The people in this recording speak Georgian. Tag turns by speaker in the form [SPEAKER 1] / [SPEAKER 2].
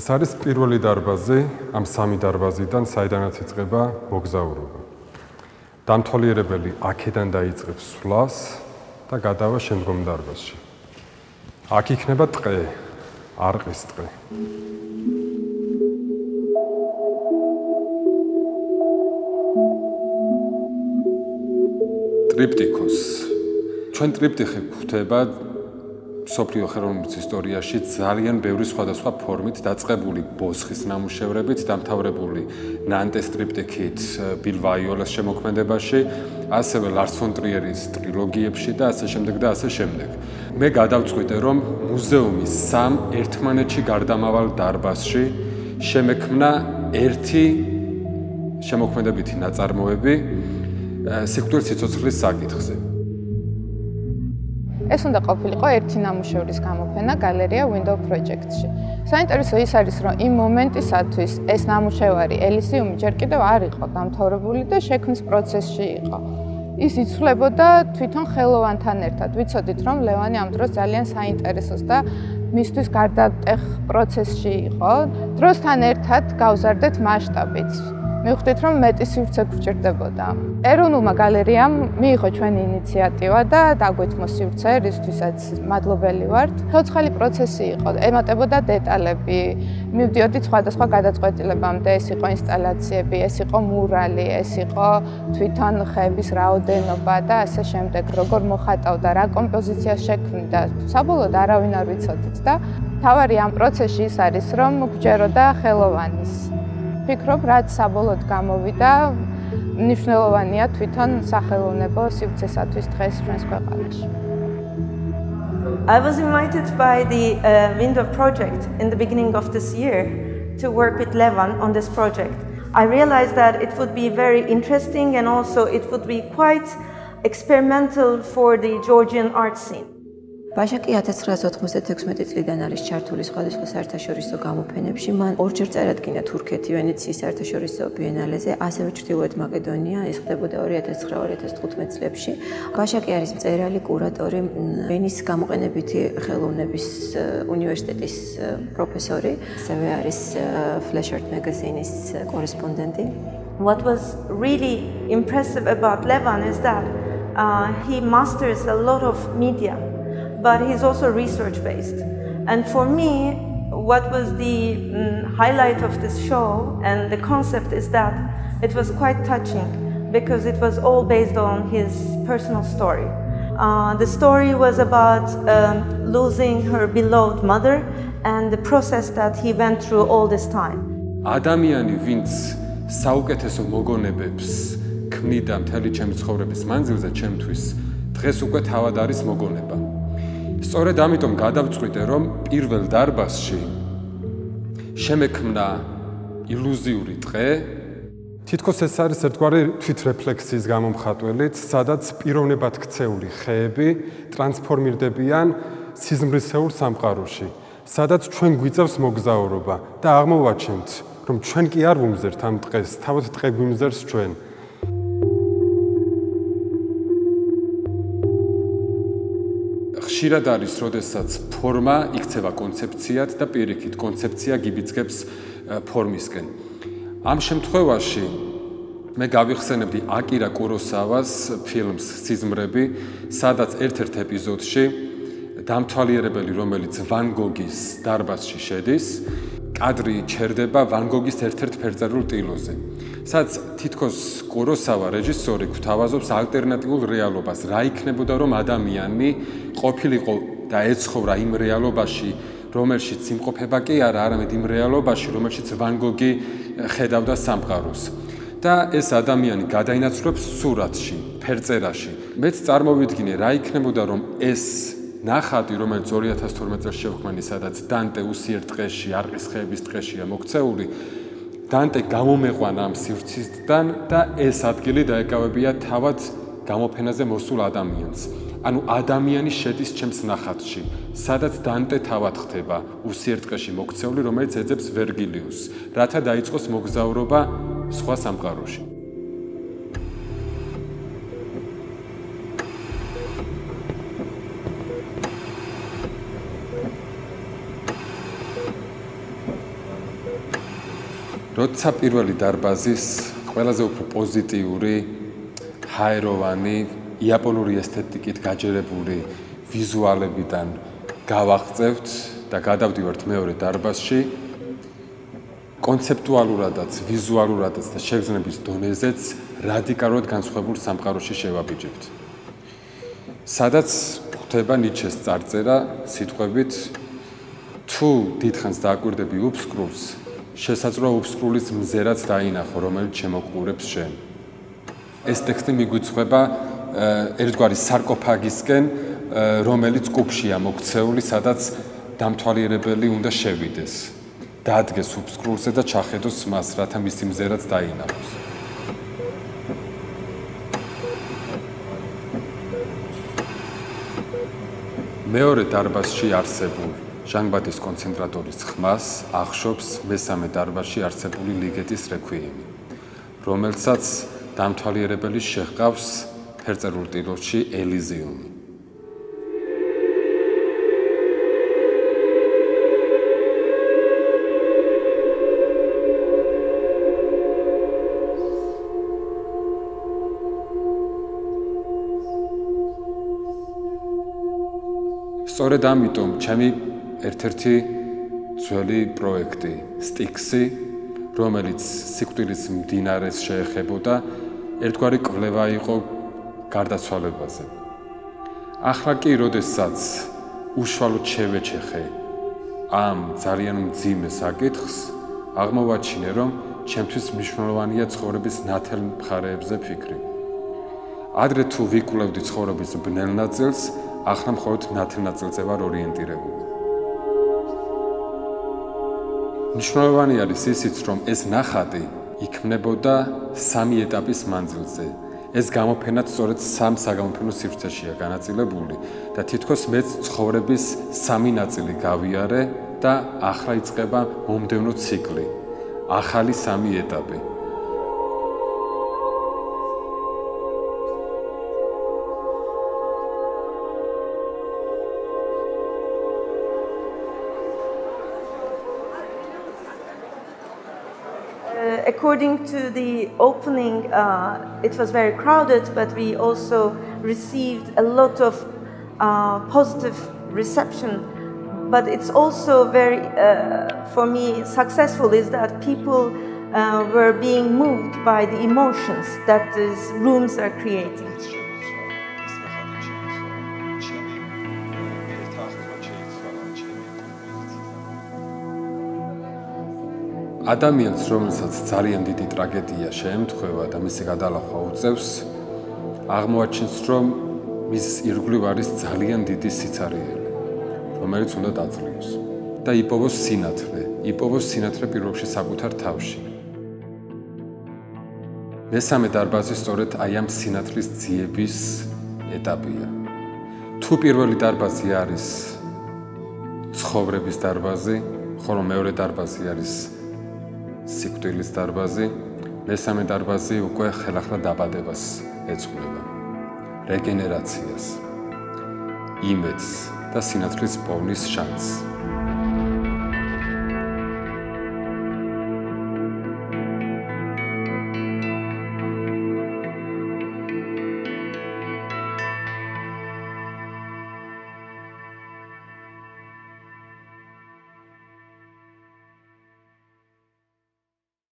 [SPEAKER 1] ეს არის პირველი დარბაზი ამ სამი დარბაზიდან, საიდანაც იწყება მოგზაურობა. დამთვალიერებელი აქედან დაიწყებს სვლას და გადავა შემდგომ დარბაზში. აქ იქნება ტყე, არყის ტყე. ტრიპტიქოს. ჩვენ ტრიპტიხი გვხვდება სოფლიო ხელოვნების ისტორიაში ძალიან ბევრი სხვადასხვა ფორმით დაწყებული ბოსხის ნამუშევრებით, დამთავრებული ნანტეს ტრიპტიქით, ბილვაიოლას შემოქმედებაში, ასევე ლარს ფონ ტრიერის ტრილოგიებში და ასე შემდეგ და ასე შემდეგ. მე გადავწყვიტე, რომ მუზეუმის სამ ერთმანეთში გარდამავალ დარბაზში შემექმნა ერთი შემოქმედებითი ნაწარმოები სიკვდილის სიცოცხლის საკითხზე.
[SPEAKER 2] ეს უნდა ყოფილიყო ერთი ნამუშევრის გამოფენა გალერეა Window Project-ში. საინტერესო ის არის, რომ იმ მომენტისათვის ეს ნამუშევარი ელისიუმი ჯერ კიდევ არ იყო დამთავრებული და შექმნის პროცესში იყო. ის იცვლებოდა თვითონ ხელოვანთან ერთად. ვიცოდით, რომ ლევანი ამ დროს ძალიან საინტერესოს და მისთვის გარდატეხ პროცესში იყო. დროსთან ერთად გავზარდეთ მასშტაბიც. მივხვდით რომ მეტი სივრცე გვჭირდებოდა. ეროვნულმა გალერეამ მიიღო ჩვენი ინიციატივა და დაგვეთმო სივრცე, რისთვისაც მადლობელი ვართ. ხელცხალი პროცესი იყო, ემატებოდა დეტალები. მივდიოდით სხვადასხვა გადაწყვეტილებამდე, ეს იყო ინსტალაციები, ეს იყო მურალი, ეს იყო თვითონ ხეების რაოდენობა და ასე შემდეგ, როგორ მოხატავდა, რა კომპოზიცია შექმნიდა. საბოლოოდ არავინ არ ვიცოდით და თავარი ამ პროცესში ის არის, რომ გვჯეროდა ხელოვანის ვფიქრობ, რაც საბოლოოდ გამოვიდა, ნიშნულოვანია თვითონ სახელოვნებო სივრცესათვის დღეს ჩვენს ქვეყანაში.
[SPEAKER 3] I was invited by the uh, Window project in the beginning of this year to work with Levan on this project. I realized that it would be very interesting and also it would be quite experimental for the Georgian art scene.
[SPEAKER 4] ბაშაკი 1996 წლიდან არის ჩართული სხვადასხვა საერთაშორისო გამოფენებში. მან ორჯერ წარადგინა თურქეთი ვენეციის საერთაშორისო ბიენალეზე, ასევე ჩრდილოეთ მაკედონია, ეს ხდებოდა 2009-2015 წლებში. ბაშაკი არის მწერალი, კურატორი, ვენის გამოყენებითი ხელოვნების უნივერსიტეტის პროფესორი, ასევე არის Flashart magazine-ის კორესპონდენტი.
[SPEAKER 3] What was really impressive about Levan is that uh, he masters a lot of media. but he's also research based. And for me, what was the um, highlight of this show and the concept is that it was quite touching because it was all based on his personal story. Uh, the story was about um, losing her beloved mother and the process that he went through all this time.
[SPEAKER 1] ადამიანი ვინც საუკეთესო მოგონებებს ქმნიდა მთელი ჩემი ცხოვრების მანძილზე ჩემთვის დღეს უკვე თავად არის მოგონება სწორედ ამიტომ გადავწყვიტე, რომ პირველ დარბაზში შემექმნა ილუზიური ტყე. თითქოს ეს არის ერთგვარი თვითრეფლექსიის გამომხატველით, სადაც პიროვნებად ქცეული ხეები ტრანსფორმირდებიან სიზმრისეულ სამყაროში, სადაც ჩვენ გვიწევს მოგზაურობა და აღმოვაჩენთ, რომ ჩვენ კი არ ვუმზერთ ამ ტყეს, თავად ტყე გვიმზერს ჩვენ. ხშირად არის, როდესაც ფორმა იქცევა კონცეფციად და პირიქით კონცეფცია გიბიძგებს ფორმისკენ. ამ შემთხვევაში მე გავიხსენებდი აკირა კუროსავას ფილმს სიზმრები, სადაც ერთ-ერთ ეპიზოდში დამთვალიერებელი, რომელიც ვან გოგის დარბაზში შედის, კადრი ჩერდება ვან გოგის ერთ-ერთ ფერწერულ ტილოზე. სადაც თითქოს კუროსავა რეჟისორი გვთავაზობს ალტერნატიულ რეალობას, რა იქნებოდა რომ ადამიანი ყოფილიყო და ეცხოვრა იმ რეალობაში, რომელშიც იმყოფება კი არა, არამედ იმ რეალობაში, რომელშიც ვან გოგი ხედავდა სამყაროს. და ეს ადამიანი გადაინაცვლებს სურათში, ფერწერაში. მეც წარმოვიდგინე რა იქნებოდა რომ ეს ნახატი, რომელიც 2012 წელს შევქმანი, სადაც დანტე უსიერთყეში, არყის ხეების ტყეშია მოქცეული, დანტე გამომეყვანა ამ სივრცისგან და ეს ადგილი დაეკავებია თავად გამოფენაზე მოსულ ადამიანს. ანუ ადამიანი შედის ჩემს ნახატში, სადაც დანტე თავად ხდება უსიერთყეში მოქცეული, რომელიც ეძებს ვერგილიუსს, რათა დაიწყოს მოგზაურობა სხვა სამყაროში. როცა პირველი დარბაზის ყველაზე უფრო პოზიტიური ჰაეროვანი იაპონური ესთეტიკით გაჯერებული ვიზუალებიდან გავაღწევთ და გადავდივართ მეორე დარბაზში კონცეპტუალურადაც, ვიზუალურადაც და შეგრძნების დონეზეც რადიკალურად განსხვავებულ სამყაროში შევაბიჯებთ. სადაც ხვდება ნიჩეს წარწერა სიტყვებით თუ დიდხანს დააკვირდები უფსკრულს, შესაძლოა უფსკრულის მზერაც დაინახო, რომელიც შემოყურებს შენ. ეს ტექსტი მიგვიცხება ერთგვარი სარკოფაგისკენ, რომელიც კუბშია მოქცეული, სადაც დამთვალიერებელი უნდა შევიდეს. დადგეს უფსკრულზე და ჩახედოს მას, რათა მისი მზერაც დაინახოს. მეორე დარბაზში არსებულ ჟანგბადის კონცენტრატორის ხმას ახშობს მესამე დარბაზში არსებული ლიგეტის რეკვიემი, რომელსაც დამთვალიერებელი შეჰყავს ფერწერულ ტილოში ელიზიუმი. სწორედ ამიტომ ჩემი ერთ-ერთი ძველი პროექტი სტიქსი რომელიც სიკვდილის მდინარეს შეეხებოდა ერთგვარი კვლევა იყო გარდაცვალებაზე ახლა კი როდესაც უშუალოდ შევეჩეხე ამ ძალიან მძიმე საკითხს აღმოვაჩინე რომ ჩემთვის მნიშვნელოვანია ცხოვრების ნათელ მხარეებზე ფიქრი ადრე თუ ვიკვლევდი ცხოვრების ბნელ ნაწილს ახლა მხოლოდ ნათელნაწილზე ვარ ორიენტირებული. მნიშვნელოვანი არის ისიც, რომ ეს ნახატი იქმნებოდა სამი ეტაპის მანძილზე. ეს გამოფენა სწორედ სამ საგამოფენო სივრცეშია განაწილებული და თითქოს მეც ცხოვრების სამი ნაწილი გავიარე და ახლა იწყება მომდევნო ციკლი. ახალი სამი ეტაპი.
[SPEAKER 3] According to the opening, uh, it was very crowded, but we also received a lot of uh, positive reception. But it's also very, uh, for me, successful is that people uh, were being moved by the emotions that these rooms are creating.
[SPEAKER 1] ადამიანს, რომელსაც ძალიან დიდი ტრაგედია შეემთხვევა და მისი გადალახვა უწევს, აღმოაჩენს, რომ მის ირგვლივ არის ძალიან დიდი სიცარიელი, რომელიც უნდა დაძლიოს და იპოვოს სინათლე, იპოვოს სინათლე პირველში საკუთარ თავში. მესამე დარბაზი სწორედ აი ამ სინათლის ძიების ეტაპია. თუ პირველი დარბაზი არის ცხოვრების დარბაზი, ხოლო მეორე დარბაზი არის სიკვდილის დარბაზი, მესამე დარბაზი უკვე ხელახლა დაბადებას ეძღვნება. რეგენერაციას, იმედს და სინათლის პოვნის შანსს.